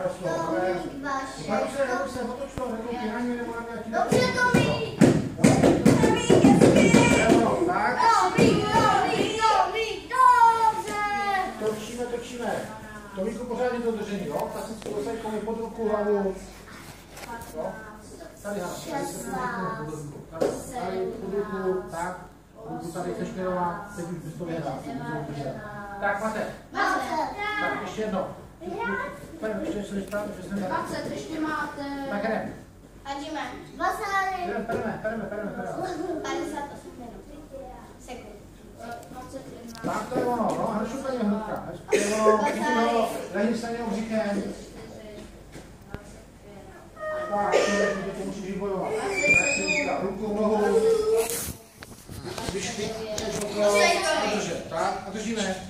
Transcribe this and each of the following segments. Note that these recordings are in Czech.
Tomík Vašek. Dobře, Tomík. Tomík je skvělý. Tomík, Tomík, Tomík, dobře. Točíme, točíme. Tomíku pořádně to držení, jo? Klasicky dosaď komu pod ruku, hlavu. Jo? Tady, tady se pod ruku. Tady, tady pod ruku, tak. Ruku tady sešměrová, teď už bys to vyhrál. Tak, máte. Máte. Tak ještě jedno. Pojďme, ještě se dostat, že jsem tady. 20, ještě máte. Tak jdem. A jdeme. Jdeme, pereme, pereme, pereme, pereme. 58 minut. Sekund. 21. Tak to je ono, no, hršu paní hnedka. Ono, chytí ho, lehni se něho břichem. Tak, to musíš bojovat. Tak si říká, ruku, nohu. Vyšpit, a držet, tak, a držíme.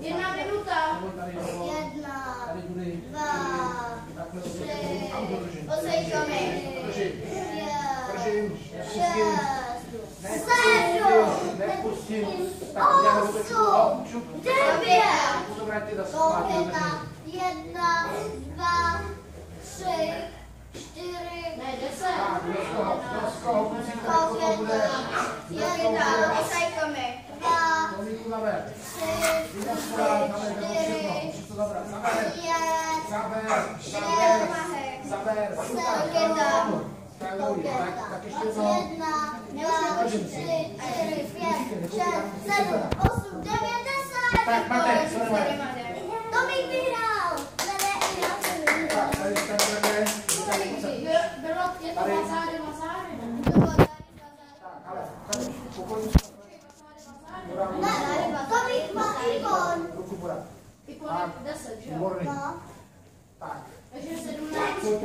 jedna, minuta. Jedna, dva, tři, nepustím, šest, šup, devět, jedna, dva, deset. Tak, máte, co nemáte? Tomík vyhrál. Ne, ne, já jsem vyhrál. tak, tady, tady, tady, tady, tady, Bylo, je to Tady. mazáry, mazáry. To bych má ikon. Ruku 10, že jo? No. Tak. Takže 17.